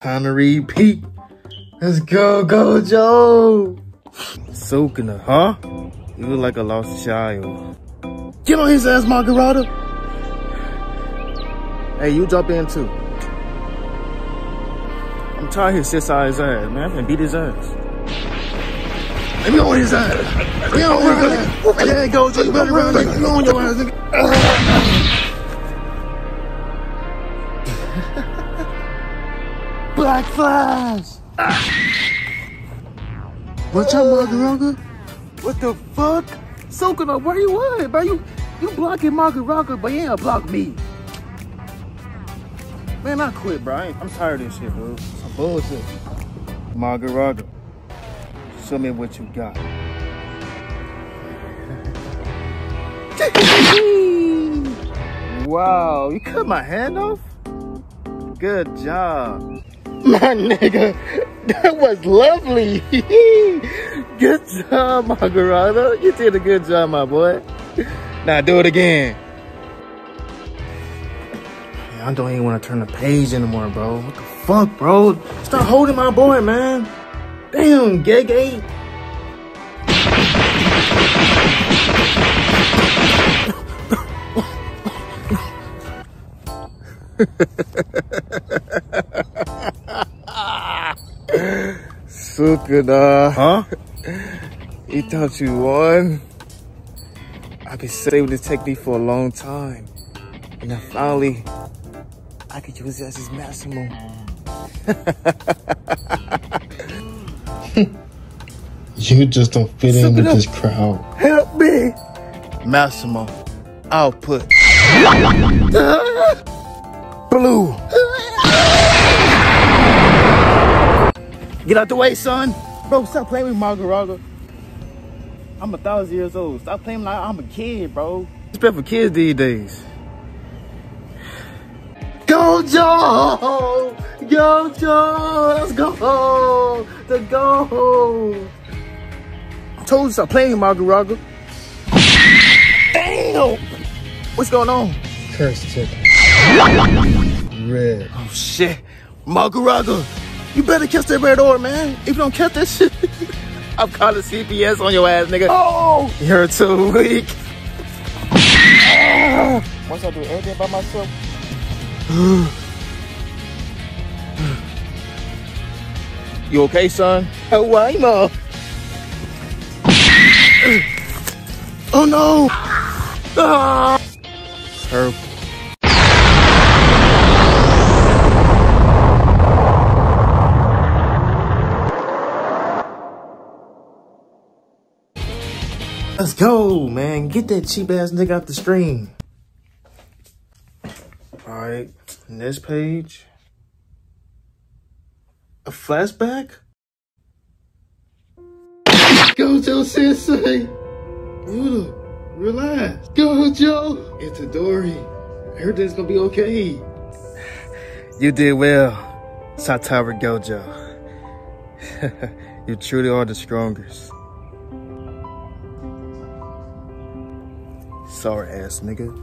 Time to repeat. Let's go, go, Joe. Soaking her, huh? You look like a lost child. Get on his ass, Margarita. Hey, you jump in too. I'm tired of his his ass, man. Gonna beat his ass. Let me on his ass. Let me on his ass. You go, Joe. You better run. Let me on your ass. Black Flash! What's up, Mahoraga? What the fuck? Up, where you at, bro? You, you blocking Mahoraga, but you ain't block me. Man, I quit, bro. I I'm tired of this shit, bro. Some bullshit. Mahoraga, show me what you got. wow, you cut my hand off? Good job. My nigga, that was lovely. good job, Margarita. You did a good job, my boy. Now do it again. Man, I don't even want to turn the page anymore, bro. What the fuck, bro? Stop holding my boy, man. Damn, gay gay. Sukuna. Huh? He thought you won? I've been saving this technique for a long time. And then finally, I could use it as his maximum. You just don't fit in with this crowd. Help me! Massimo, output. Blue. Get out the way, son. Bro, stop playing with Mahoraga. I'm a thousand years old. Stop playing like I'm a kid, bro. It's better for kids these days. Go, Joe! Go, Joe! Let's go! The go! I told you stop playing Mahoraga. Damn! What's going on? Curse chicken. Red. Oh shit. Mahoraga, you better catch that red orb, man. If you don't catch that shit, I'm calling CPS on your ass, nigga. Oh! You're too weak. Once I do everything by myself. you okay, son? Oh, why, know. Oh no! Ah! Let's go, man. Get that cheap ass nigga off the screen. Alright, next page. A flashback? Gojo Sensei! Buddha, relax. Gojo! It's Itadori. Everything's gonna be okay. You did well, Satoru Gojo. you truly are the strongest. Sorry ass nigga.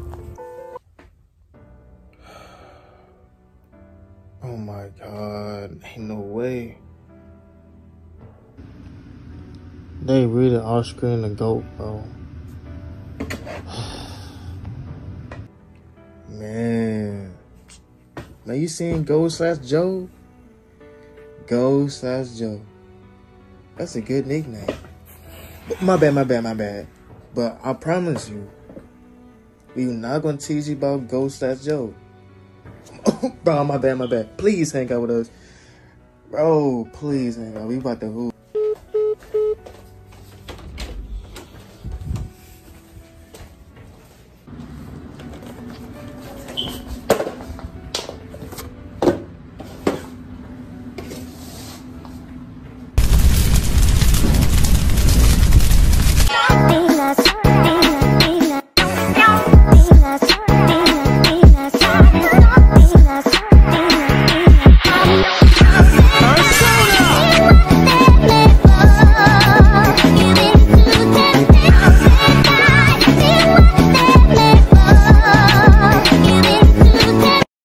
Oh my god, ain't no way. They really are screen the goat, bro. Man. Man, you seen Go slash Joe? Go slash Joe. That's a good nickname. My bad, my bad, my bad. But I promise you, we not gonna tease you about Go slash Joe. Bro, my bad, my bad. Please hang out with us. Bro, please hang out. We about to hoop.